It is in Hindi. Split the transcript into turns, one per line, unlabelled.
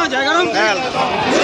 हो जाएगा ना?